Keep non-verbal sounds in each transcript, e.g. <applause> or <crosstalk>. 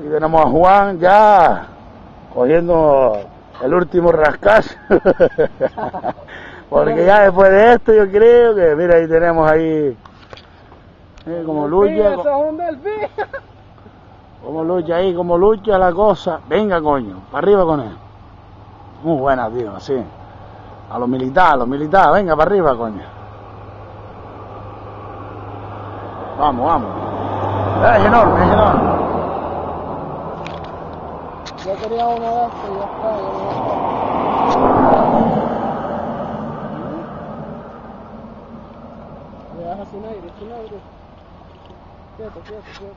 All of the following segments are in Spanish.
Y tenemos a Juan ya cogiendo el último rascazo. <laughs> Porque ya después de esto yo creo que, mira, ahí tenemos ahí eh, como lucha, <laughs> como lucha ahí, como lucha la cosa. Venga, coño, para arriba con él. Muy buena, tío, así. A los militares, a los militares, venga, para arriba, coño. Vamos, vamos. Es enorme, es enorme. Yo quería uno de estos y ya está. yo no- Me dejas sin aire, sin aire. Quieto, quieto, quieto.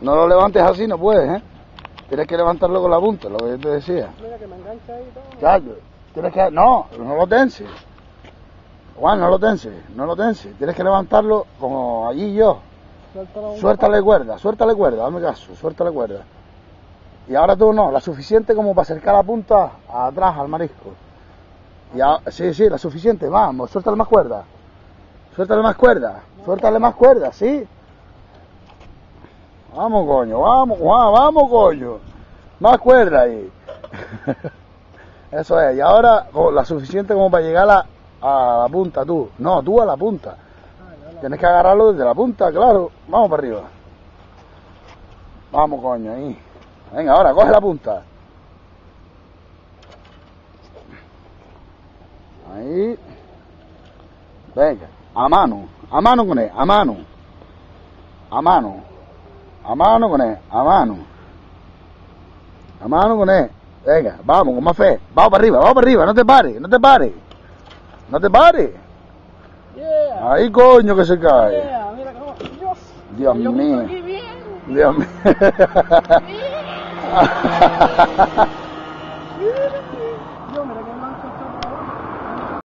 No lo levantes así, no puedes, ¿eh? Tienes que levantarlo con la punta, lo que yo te decía. Mira que me engancha ahí todo. Claro, tienes que... No, no lo tenses. Juan, no lo tenses, no lo tenses. Tienes que levantarlo como allí yo. Suéltale cuerda, suéltale cuerda, dame caso, suéltale cuerda. Y ahora tú no, la suficiente como para acercar la punta atrás al marisco. Y sí, sí, la suficiente, vamos, suéltale más cuerda. Suéltale más cuerda, suéltale más cuerda, sí. Vamos, coño, vamos, vamos, coño. Más cuerda ahí. <laughs> Eso es, y ahora la suficiente como para llegar a, a la punta tú. No, tú a la punta. Tienes que agarrarlo desde la punta, claro. Vamos para arriba. Vamos, coño, ahí. Venga, ahora, coge la punta. Ahí. Venga, a mano, a mano con él, a mano. A mano. A mano con él, a mano. A mano con él. Venga, vamos, con más fe. Vamos para arriba, vamos para arriba, no te pares, no te pares. No te pares. Yeah, Ahí, coño, que se cae. yeah, mira cómo. Dios. Mío. Dios mío. <laughs> <laughs> Io me la chiamo anche